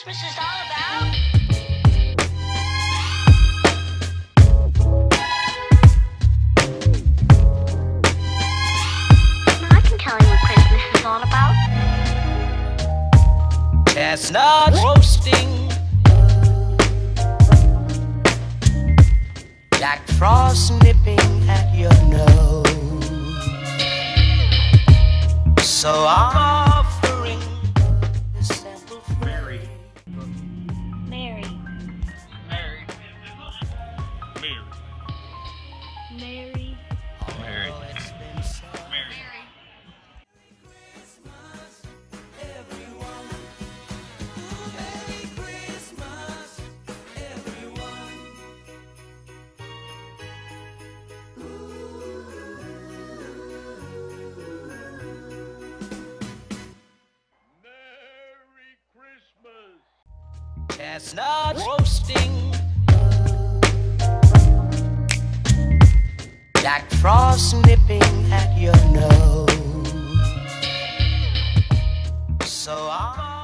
Christmas is all about? I can tell you what Christmas is all about. Chestnut roasting. Jack Frost nipping at your nose. So I'm Mary. Mary. Mary. Oh, it's been so Mary. Merry Christmas! Chestnut roasting. Jack frost nipping at your nose. So I.